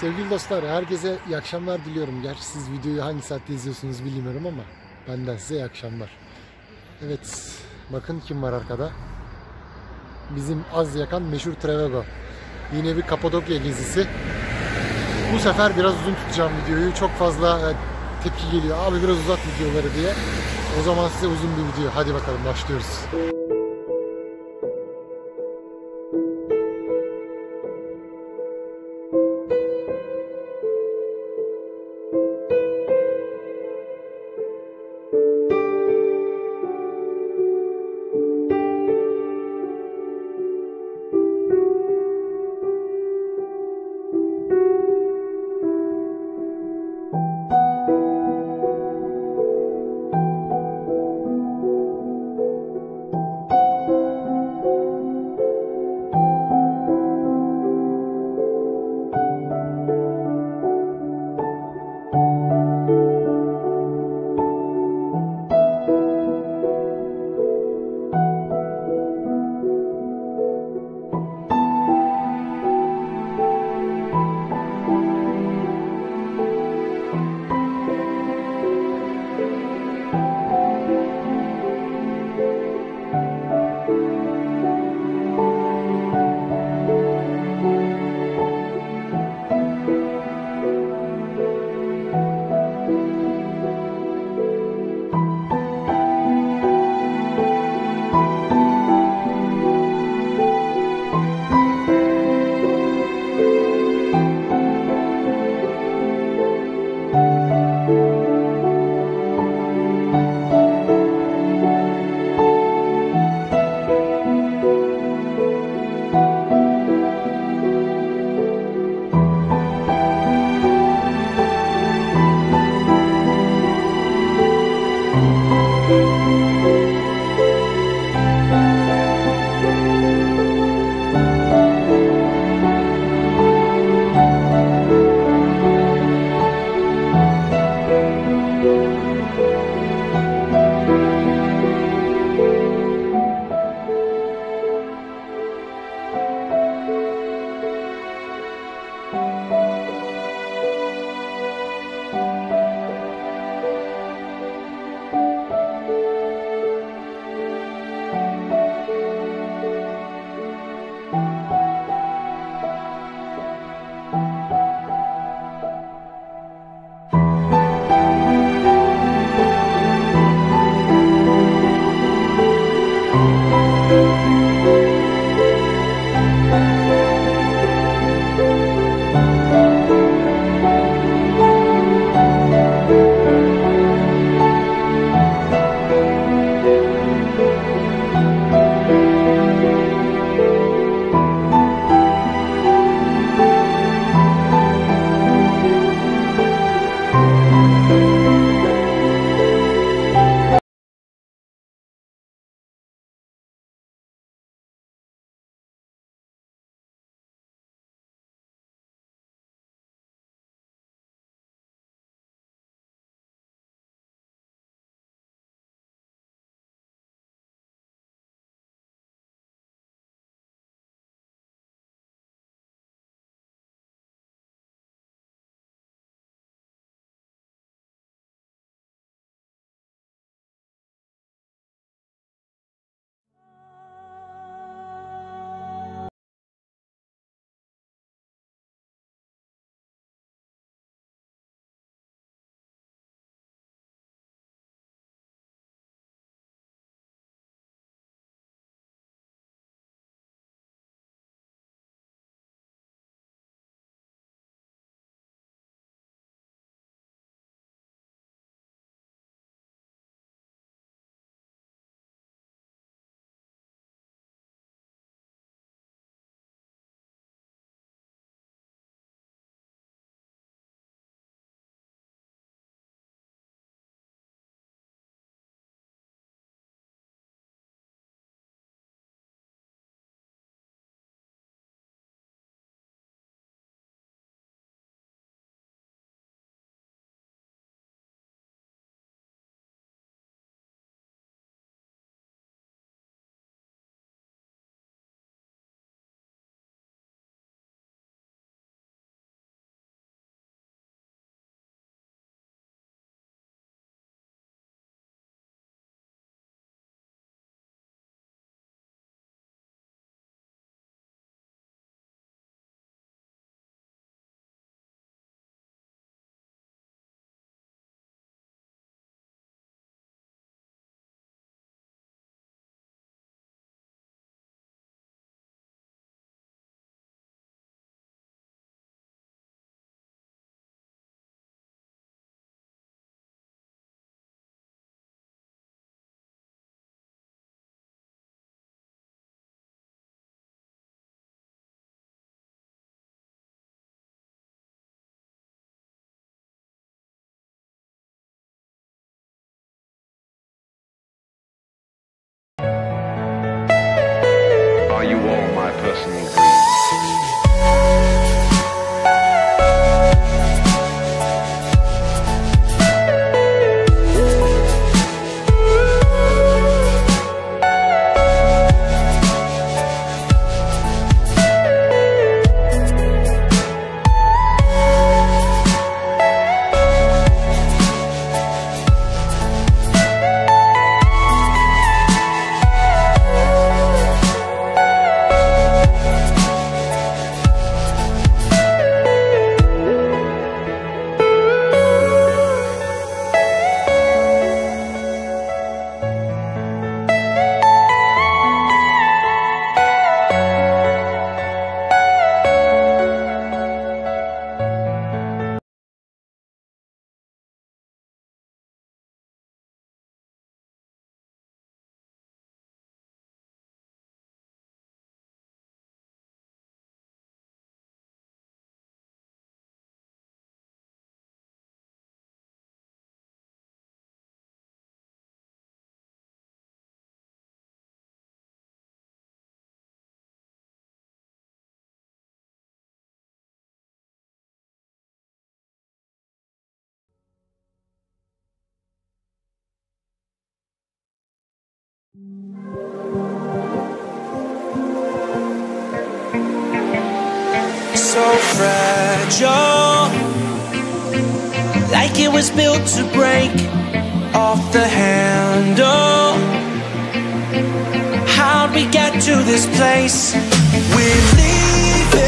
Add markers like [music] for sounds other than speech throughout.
Sevgili dostlar, herkese iyi akşamlar diliyorum. Gerçi siz videoyu hangi saatte izliyorsunuz bilmiyorum ama benden size iyi akşamlar. Evet, bakın kim var arkada. Bizim az yakan meşhur Trevego. Yine bir Kapadokya gezisi. Bu sefer biraz uzun tutacağım videoyu. Çok fazla e, tepki geliyor. Abi biraz uzat videoları diye. O zaman size uzun bir video. Hadi bakalım başlıyoruz. So fragile, like it was built to break off the handle. How'd we get to this place? We're leaving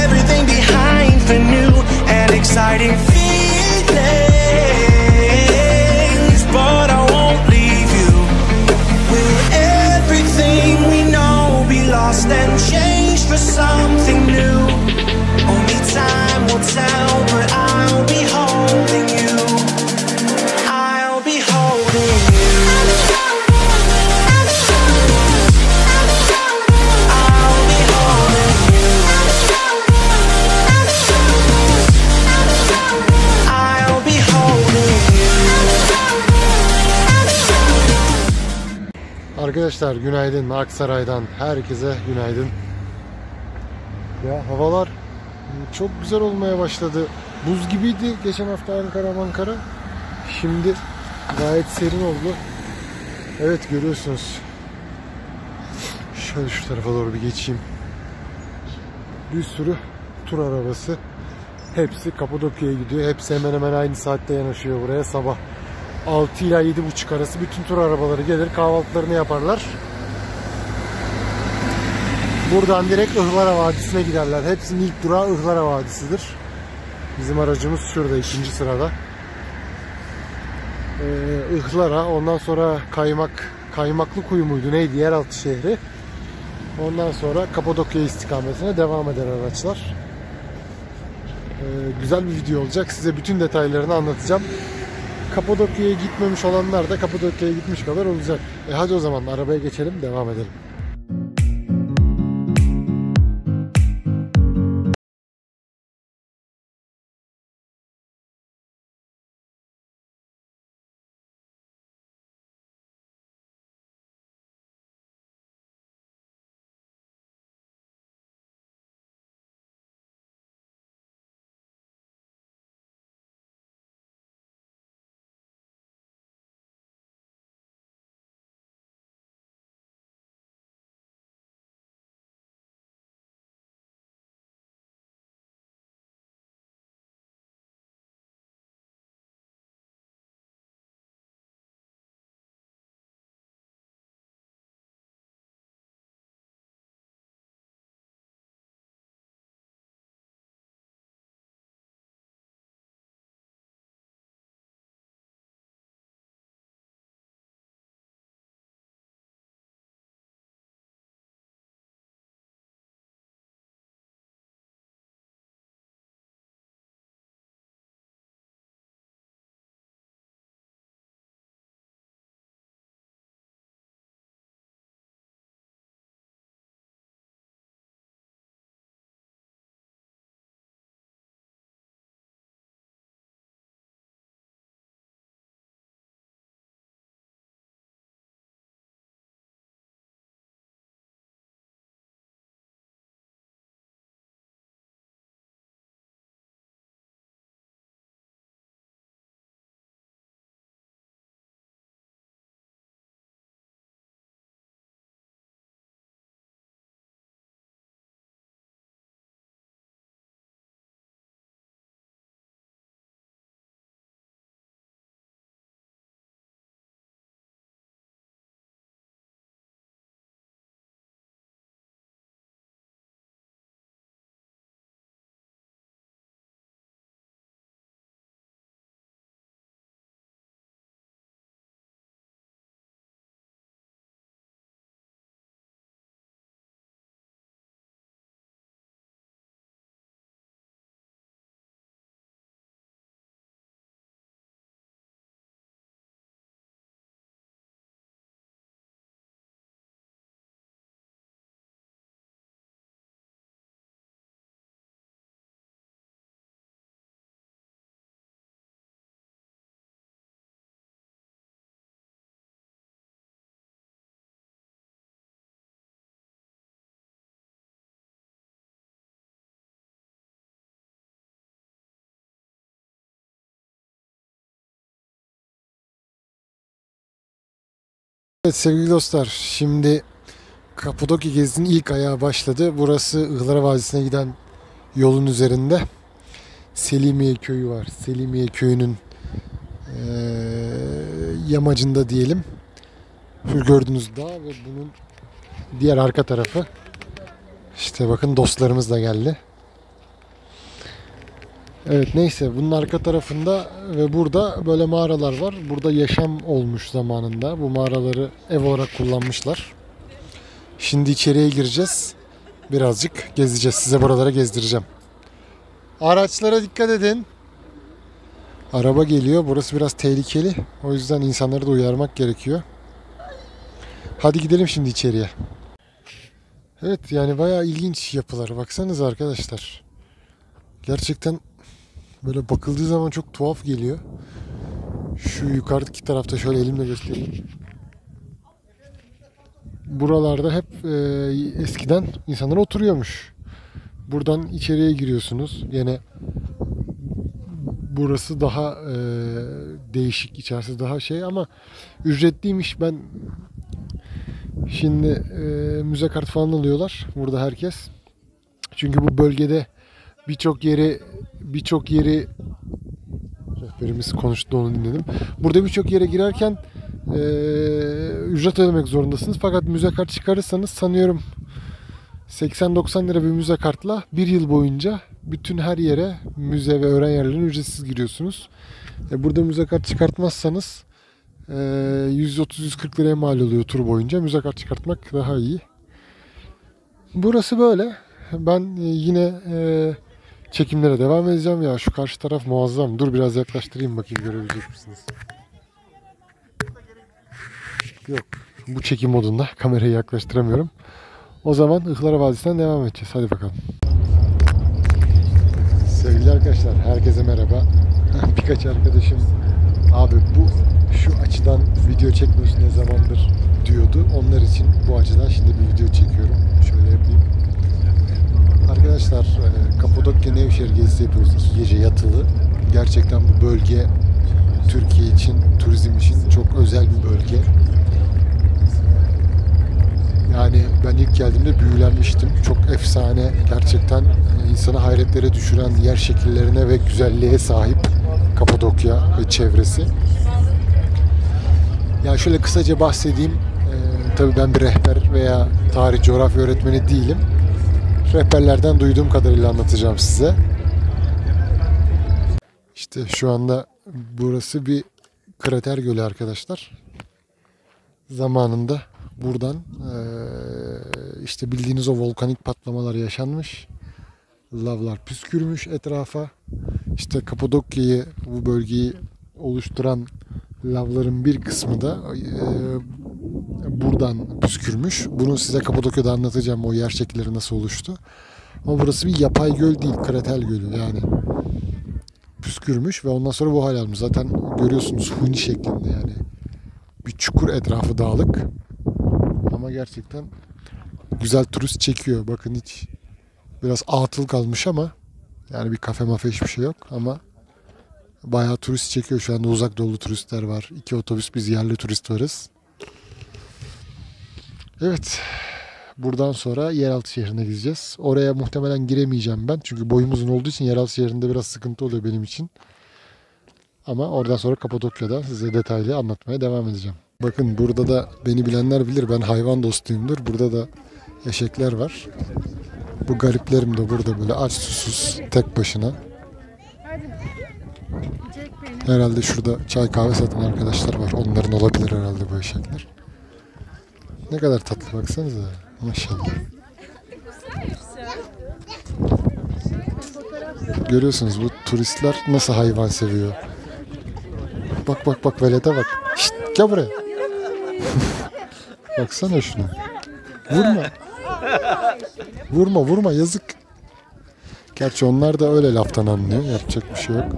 everything behind for new and exciting günaydın Aksaray'dan herkese günaydın. Ya havalar çok güzel olmaya başladı. Buz gibiydi geçen hafta Ankara Ankara. Şimdi gayet serin oldu. Evet görüyorsunuz. Şöyle şu tarafa doğru bir geçeyim. Bir sürü tur arabası. Hepsi Kapadokya'ya gidiyor. Hepsi hemen hemen aynı saatte yanaşıyor buraya sabah. 6 ila 7.30 arası bütün tur arabaları gelir kahvaltılarını yaparlar. Buradan direkt Ihlara Vadisi'ne giderler. Hepsinin ilk durağı Ihlara Vadisi'dir. Bizim aracımız şurada ikinci sırada. Ee, Ihlara ondan sonra Kaymak Kaymaklı Kuyu muydu neydi yeraltı şehri. Ondan sonra Kapadokya istikametine devam eder araçlar. Ee, güzel bir video olacak. Size bütün detaylarını anlatacağım. Kapadokya'ya gitmemiş olanlar da Kapadokya'ya gitmiş kadar olacak. E hadi o zaman arabaya geçelim devam edelim. Evet sevgili dostlar şimdi Kapadokya gezinin ilk ayağı başladı. Burası Ihlara Vadisi'ne giden yolun üzerinde Selimiye köyü var. Selimiye köyünün eee, yamacında diyelim. Şu gördüğünüz dağ ve bunun diğer arka tarafı. İşte bakın dostlarımız da geldi. Evet neyse bunun arka tarafında ve burada böyle mağaralar var. Burada yaşam olmuş zamanında. Bu mağaraları ev olarak kullanmışlar. Şimdi içeriye gireceğiz. Birazcık gezeceğiz. Size buralara gezdireceğim. Araçlara dikkat edin. Araba geliyor. Burası biraz tehlikeli. O yüzden insanları da uyarmak gerekiyor. Hadi gidelim şimdi içeriye. Evet yani bayağı ilginç yapılar. Baksanıza arkadaşlar. Gerçekten böyle bakıldığı zaman çok tuhaf geliyor. Şu yukarıdaki tarafta şöyle elimle göstereyim. Buralarda hep e, eskiden insanlar oturuyormuş. Buradan içeriye giriyorsunuz. Yine burası daha e, değişik, içerisi daha şey ama ücretliymiş. Ben şimdi e, müze kart falan alıyorlar burada herkes. Çünkü bu bölgede birçok yeri birçok yeri rehberimiz konuştu onu dinledim. Burada birçok yere girerken e, ücret ödemek zorundasınız. Fakat müze kart çıkarırsanız sanıyorum 80-90 lira bir müze kartla bir yıl boyunca bütün her yere müze ve öğren yerlerine ücretsiz giriyorsunuz. E, burada müze kart çıkartmazsanız e, 130-140 liraya mal oluyor tur boyunca. Müze kart çıkartmak daha iyi. Burası böyle. Ben yine e, çekimlere devam edeceğim ya. Şu karşı taraf muazzam. Dur biraz yaklaştırayım bakayım görebilecek misiniz? Yok. Bu çekim modunda kamerayı yaklaştıramıyorum. O zaman Ihlara Vadisi'nden devam edeceğiz. Hadi bakalım. Sevgili arkadaşlar, herkese merhaba. [laughs] Birkaç arkadaşım abi bu şu açıdan video çekmiyorsun ne zamandır diyordu. Onlar için bu açıdan şimdi bir video çekiyorum. Şöyle. Arkadaşlar e, Kapadokya Nevşehir gezisi yapıyoruz. iki gece yatılı. Gerçekten bu bölge Türkiye için, turizm için çok özel bir bölge. Yani ben ilk geldiğimde büyülenmiştim. Çok efsane, gerçekten insanı hayretlere düşüren yer şekillerine ve güzelliğe sahip Kapadokya ve çevresi. Yani şöyle kısaca bahsedeyim. Ee, tabii ben bir rehber veya tarih coğrafya öğretmeni değilim. Rehberlerden duyduğum kadarıyla anlatacağım size. İşte şu anda burası bir krater gölü arkadaşlar. Zamanında buradan işte bildiğiniz o volkanik patlamalar yaşanmış. Lavlar püskürmüş etrafa. İşte Kapadokya'yı bu bölgeyi oluşturan lavların bir kısmı da eee, buradan püskürmüş. Bunu size Kapadokya'da anlatacağım o yer şekilleri nasıl oluştu. Ama burası bir yapay göl değil, krater gölü yani. Püskürmüş ve ondan sonra bu hal almış. Zaten görüyorsunuz huni şeklinde yani. Bir çukur etrafı dağlık. Ama gerçekten güzel turist çekiyor. Bakın hiç biraz atıl kalmış ama yani bir kafe mafe hiçbir şey yok ama bayağı turist çekiyor. Şu anda uzak doğulu turistler var. İki otobüs biz yerli turist varız. Evet. Buradan sonra yeraltı şehrine gideceğiz. Oraya muhtemelen giremeyeceğim ben. Çünkü boyum uzun olduğu için yeraltı şehrinde biraz sıkıntı oluyor benim için. Ama oradan sonra Kapadokya'da size detaylı anlatmaya devam edeceğim. Bakın burada da beni bilenler bilir ben hayvan dostuyumdur. Burada da eşekler var. Bu gariplerim de burada böyle aç susuz tek başına. Herhalde şurada çay kahve satan arkadaşlar var. Onların olabilir herhalde bu eşekler. Ne kadar tatlı baksanıza. Maşallah. Görüyorsunuz bu turistler nasıl hayvan seviyor. Bak bak bak velete bak. Şşt, gel buraya. [laughs] Baksana şuna. Vurma. Vurma vurma yazık. Gerçi onlar da öyle laftan anlıyor. Yapacak bir şey yok.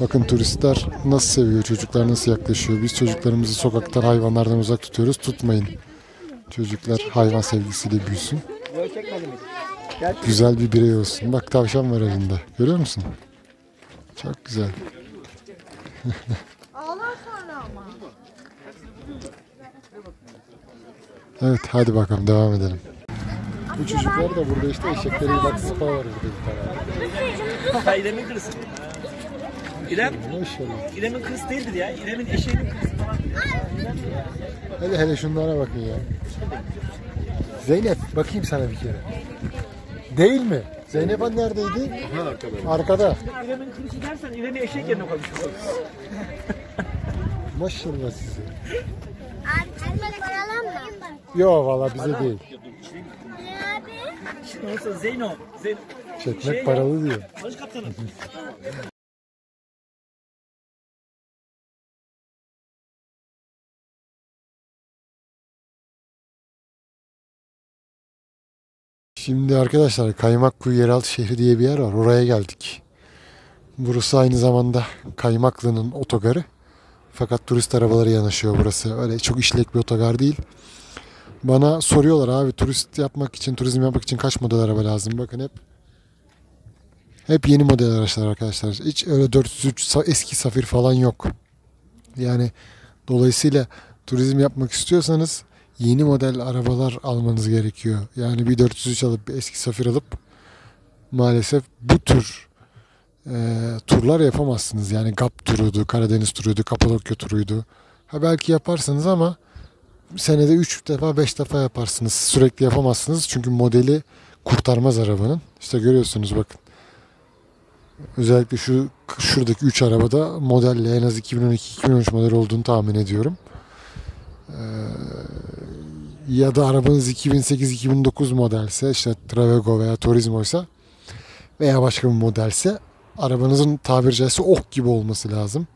Bakın turistler nasıl seviyor, çocuklar nasıl yaklaşıyor. Biz çocuklarımızı sokaktan hayvanlardan uzak tutuyoruz. Tutmayın. Çocuklar hayvan sevgisiyle büyüsün. Güzel bir birey olsun. Bak tavşan var elinde. Görüyor musun? Çok güzel. Ağlar sonra ama. Evet hadi bakalım devam edelim. Bu çocuklar da burada işte eşekleri bak spa var burada bir tane. Ha İrem'in kırısı. İrem, Maşallah. İrem'in kırısı değildir ya. İrem'in eşeğinin kırısı falan. Hele hele şunlara bakın ya. Zeynep bakayım sana bir kere. Değil mi? Zeynep Han neredeydi? arkada. Arkada. İrem'in kırısı dersen İrem'i eşek yerine koymuşsun. Maşallah size. Abi? Yo valla bize değil. Olsa Zeyno. Zeyno. Çekmek Şey paralı diyor. Barış kaptanım. Şimdi arkadaşlar Kaymakkuyu Yeraltı Şehri diye bir yer var. Oraya geldik. Burası aynı zamanda Kaymaklı'nın otogarı. Fakat turist arabaları yanaşıyor burası. Öyle çok işlek bir otogar değil. Bana soruyorlar abi turist yapmak için, turizm yapmak için kaç model araba lazım? Bakın hep hep yeni model araçlar arkadaşlar. Hiç öyle 403 sa- eski safir falan yok. Yani dolayısıyla turizm yapmak istiyorsanız yeni model arabalar almanız gerekiyor. Yani bir 403 alıp bir eski safir alıp maalesef bu tür e, turlar yapamazsınız. Yani GAP turuydu, Karadeniz turuydu, Kapadokya turuydu. Ha belki yaparsınız ama senede 3 defa 5 defa yaparsınız. Sürekli yapamazsınız çünkü modeli kurtarmaz arabanın. İşte görüyorsunuz bakın. Özellikle şu şuradaki 3 arabada modelle en az 2012-2013 model olduğunu tahmin ediyorum. Ee, ya da arabanız 2008-2009 modelse işte Travego veya Turismo'ysa veya başka bir modelse arabanızın tabiri caizse ok gibi olması lazım.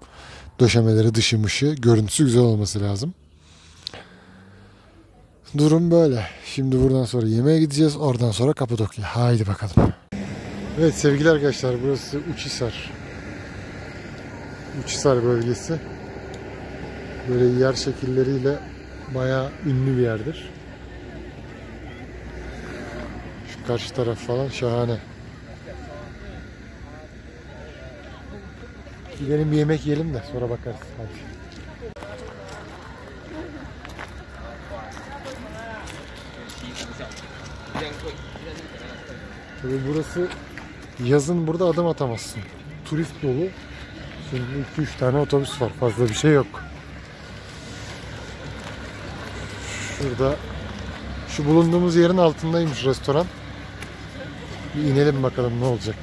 Döşemeleri, dışı mışı, görüntüsü güzel olması lazım. Durum böyle. Şimdi buradan sonra yemeğe gideceğiz. Oradan sonra Kapadokya. Haydi bakalım. Evet sevgili arkadaşlar burası Uçhisar. Uçhisar bölgesi. Böyle yer şekilleriyle bayağı ünlü bir yerdir. Şu karşı taraf falan şahane. Gidelim bir yemek yiyelim de sonra bakarız. Hadi. Tabii burası yazın burada adım atamazsın. Turist dolu. Şimdi 2-3 tane otobüs var. Fazla bir şey yok. Şurada şu bulunduğumuz yerin altındaymış restoran. Bir inelim bakalım ne olacak.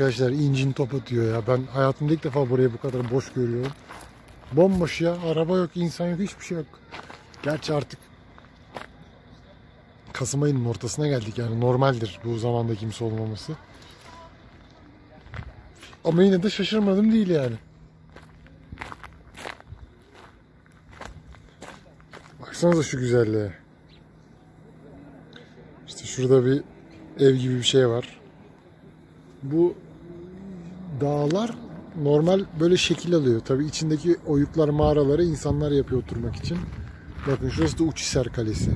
Arkadaşlar incin top atıyor ya. Ben hayatımda ilk defa burayı bu kadar boş görüyorum. Bomboş ya. Araba yok, insan yok, hiçbir şey yok. Gerçi artık Kasım ayının ortasına geldik yani normaldir bu zamanda kimse olmaması. Ama yine de şaşırmadım değil yani. Baksanıza şu güzelliğe. İşte şurada bir ev gibi bir şey var. Bu dağlar normal böyle şekil alıyor. Tabii içindeki oyuklar, mağaraları insanlar yapıyor oturmak için. Bakın şurası da Uçhisar Kalesi.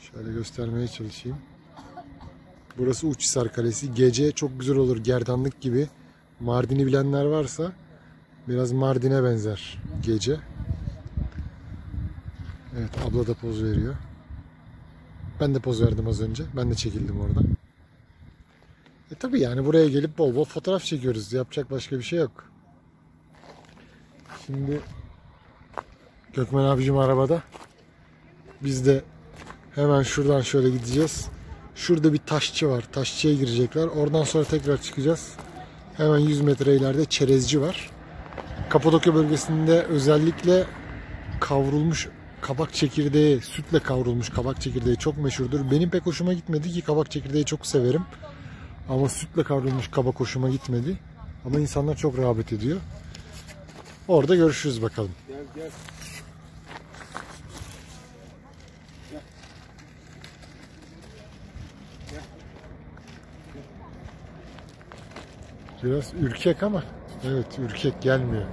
Şöyle göstermeye çalışayım. Burası Uçhisar Kalesi. Gece çok güzel olur. Gerdanlık gibi. Mardin'i bilenler varsa biraz Mardin'e benzer gece. Evet abla da poz veriyor. Ben de poz verdim az önce. Ben de çekildim orada. E tabi yani buraya gelip bol bol fotoğraf çekiyoruz. Yapacak başka bir şey yok. Şimdi Gökmen abicim arabada. Biz de hemen şuradan şöyle gideceğiz. Şurada bir taşçı var. Taşçıya girecekler. Oradan sonra tekrar çıkacağız. Hemen 100 metre ileride çerezci var. Kapadokya bölgesinde özellikle kavrulmuş kabak çekirdeği, sütle kavrulmuş kabak çekirdeği çok meşhurdur. Benim pek hoşuma gitmedi ki kabak çekirdeği çok severim. Ama sütle kavrulmuş kabak hoşuma gitmedi. Ama insanlar çok rağbet ediyor. Orada görüşürüz bakalım. Biraz ürkek ama evet ürkek gelmiyor.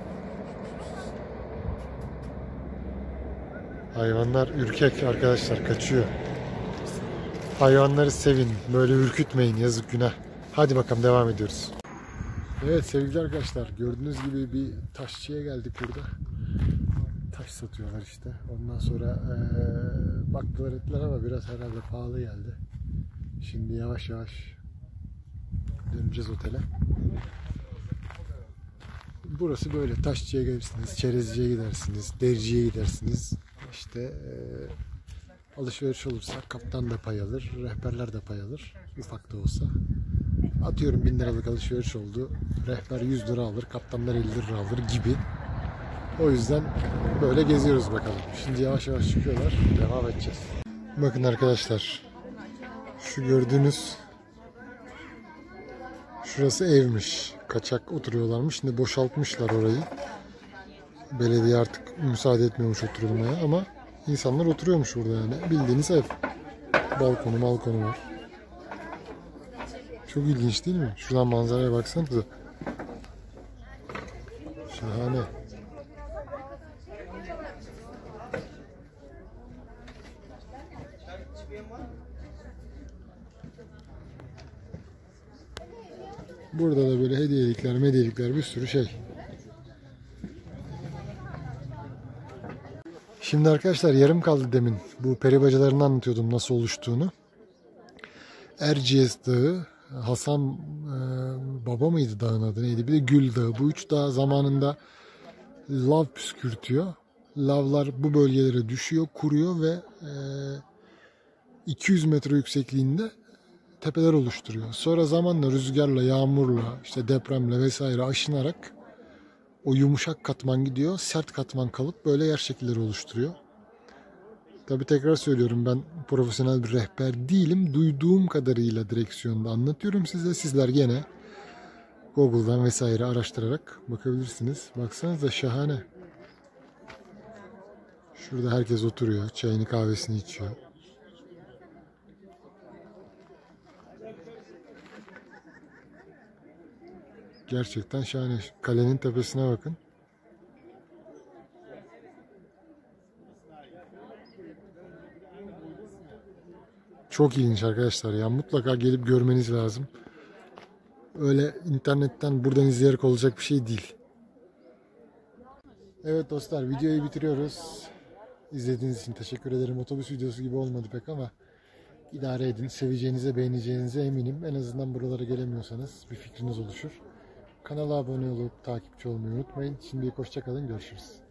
Hayvanlar ürkek arkadaşlar kaçıyor. Hayvanları sevin. Böyle ürkütmeyin yazık günah. Hadi bakalım devam ediyoruz. Evet sevgili arkadaşlar gördüğünüz gibi bir taşçıya geldik burada. Taş satıyorlar işte. Ondan sonra eee baktılar ettiler ama biraz herhalde pahalı geldi. Şimdi yavaş yavaş döneceğiz otele. Burası böyle taşçıya gelirsiniz, çerezciye gidersiniz, dericiye gidersiniz. İşte eee, alışveriş olursa kaptan da pay alır, rehberler de pay alır. Ufak da olsa. Atıyorum 1000 liralık alışveriş oldu. Rehber 100 lira alır, kaptanlar 50 lira alır gibi. O yüzden böyle geziyoruz bakalım. Şimdi yavaş yavaş çıkıyorlar. Devam edeceğiz. Bakın arkadaşlar. Şu gördüğünüz şurası evmiş. Kaçak oturuyorlarmış. Şimdi boşaltmışlar orayı. Belediye artık müsaade etmiyormuş oturulmaya ama insanlar oturuyormuş orada yani. Bildiğiniz ev. Balkonu balkonu var. Çok ilginç değil mi? Şuradan manzaraya baksanıza. Şahane. Burada da böyle hediyelikler, medyelikler bir sürü şey. Şimdi arkadaşlar yarım kaldı demin. Bu peribacalarını anlatıyordum nasıl oluştuğunu. Erciyes Dağı, Hasan e, Baba mıydı dağın adı neydi? Bir de Gül Dağı. Bu üç dağ zamanında lav püskürtüyor. Lavlar bu bölgelere düşüyor, kuruyor ve e, 200 metre yüksekliğinde tepeler oluşturuyor. Sonra zamanla rüzgarla, yağmurla, işte depremle vesaire aşınarak o yumuşak katman gidiyor, sert katman kalıp böyle yer şekilleri oluşturuyor. Tabi tekrar söylüyorum ben profesyonel bir rehber değilim. Duyduğum kadarıyla direksiyonda anlatıyorum size. Sizler gene Google'dan vesaire araştırarak bakabilirsiniz. Baksanıza şahane. Şurada herkes oturuyor. Çayını kahvesini içiyor. Gerçekten şahane. Kalenin tepesine bakın. Çok ilginç arkadaşlar ya. Mutlaka gelip görmeniz lazım. Öyle internetten buradan izleyerek olacak bir şey değil. Evet dostlar videoyu bitiriyoruz. İzlediğiniz için teşekkür ederim. Otobüs videosu gibi olmadı pek ama idare edin. Seveceğinize, beğeneceğinize eminim. En azından buralara gelemiyorsanız bir fikriniz oluşur. Kanala abone olup takipçi olmayı unutmayın. Şimdilik hoşçakalın. Görüşürüz.